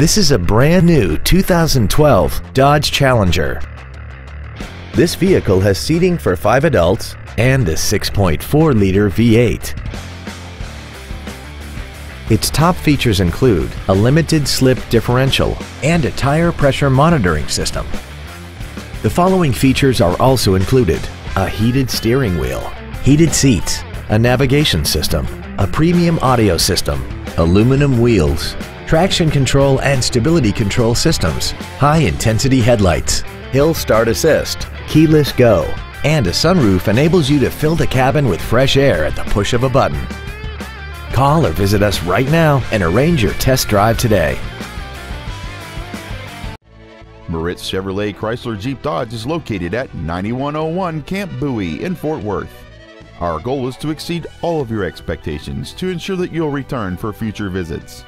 This is a brand new 2012 Dodge Challenger. This vehicle has seating for five adults and a 6.4-liter V8. Its top features include a limited slip differential and a tire pressure monitoring system. The following features are also included. A heated steering wheel, heated seats, a navigation system, a premium audio system, aluminum wheels, traction control and stability control systems, high-intensity headlights, hill start assist, keyless go, and a sunroof enables you to fill the cabin with fresh air at the push of a button. Call or visit us right now and arrange your test drive today. Moritz Chevrolet Chrysler Jeep Dodge is located at 9101 Camp Bowie in Fort Worth. Our goal is to exceed all of your expectations to ensure that you'll return for future visits.